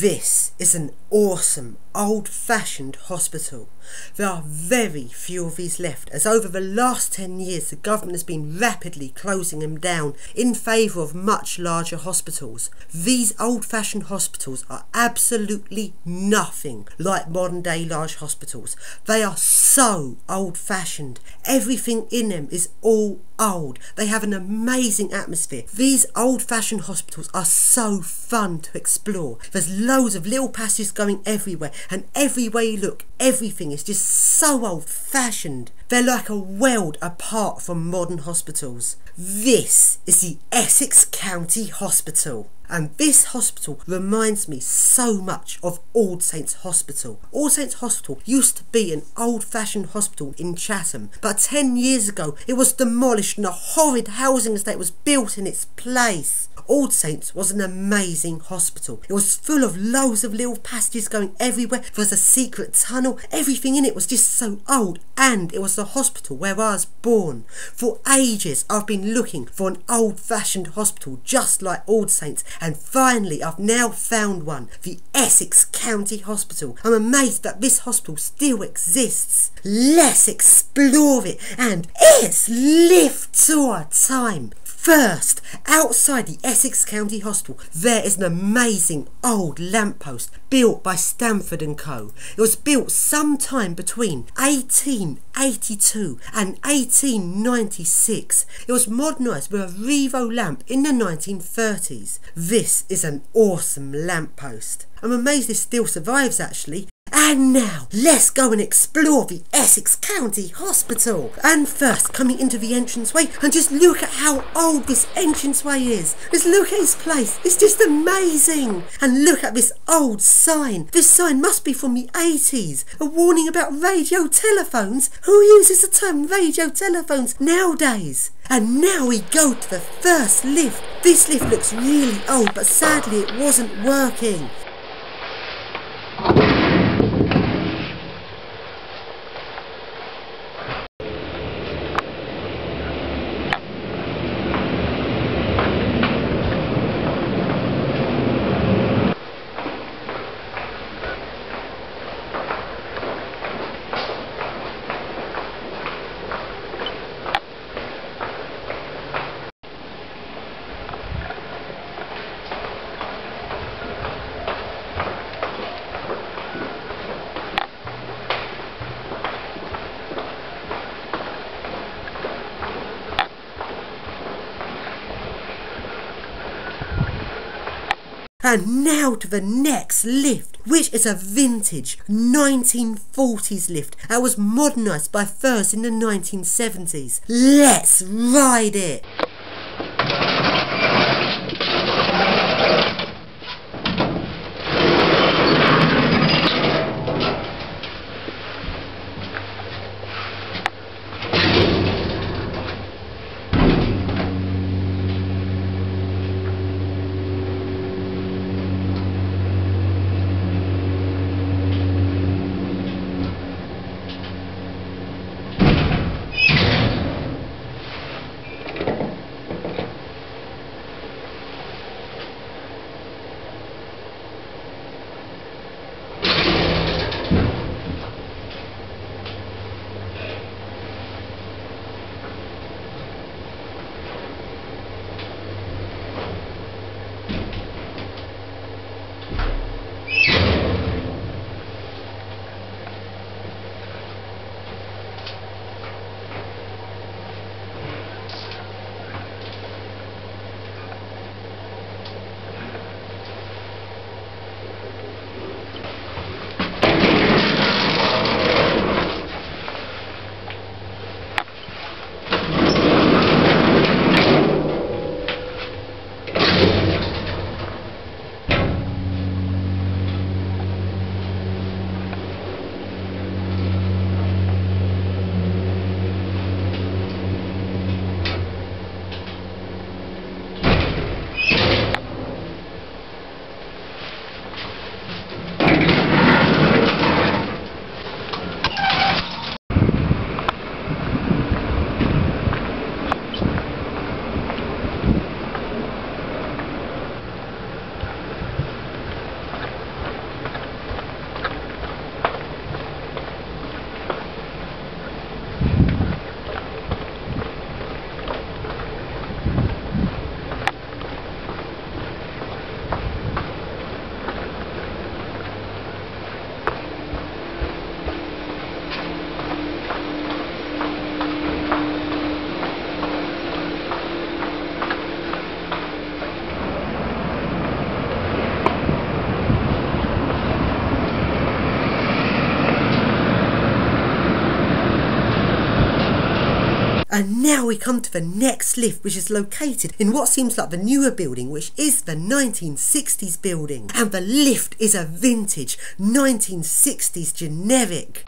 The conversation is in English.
This is an awesome old fashioned hospital. There are very few of these left as over the last 10 years the government has been rapidly closing them down in favour of much larger hospitals. These old fashioned hospitals are absolutely nothing like modern day large hospitals. They are so old fashioned. Everything in them is all old. They have an amazing atmosphere. These old fashioned hospitals are so fun to explore. There's loads of little passages going everywhere, and everywhere you look, everything is just so old fashioned. They're like a world apart from modern hospitals. This is the Essex County Hospital. And this hospital reminds me so much of All Saints Hospital. All Saints Hospital used to be an old fashioned hospital in Chatham, but 10 years ago it was demolished and a horrid housing estate was built in its place. All Saints was an amazing hospital. It was full of loads of little passages going everywhere. There was a secret tunnel. Everything in it was just so old. And it was the hospital where I was born. For ages I've been looking for an old fashioned hospital just like All Saints. And finally I've now found one. The Essex County Hospital. I'm amazed that this hospital still exists. Let's explore it and it's lift our time. First, outside the Essex County Hospital, there is an amazing old lamppost built by Stamford and Co. It was built sometime between 1882 and 1896. It was modernised with a Revo lamp in the 1930s. This is an awesome lamppost. I'm amazed this still survives actually. And now, let's go and explore the Essex County Hospital. And first, coming into the entranceway, and just look at how old this entranceway is. Just look at this place. It's just amazing. And look at this old sign. This sign must be from the 80s. A warning about radio telephones. Who uses the term radio telephones nowadays? And now we go to the first lift. This lift looks really old, but sadly it wasn't working. And now to the next lift, which is a vintage 1940s lift that was modernised by Furze in the 1970s. Let's ride it! Now we come to the next lift which is located in what seems like the newer building which is the 1960s building and the lift is a vintage 1960s generic.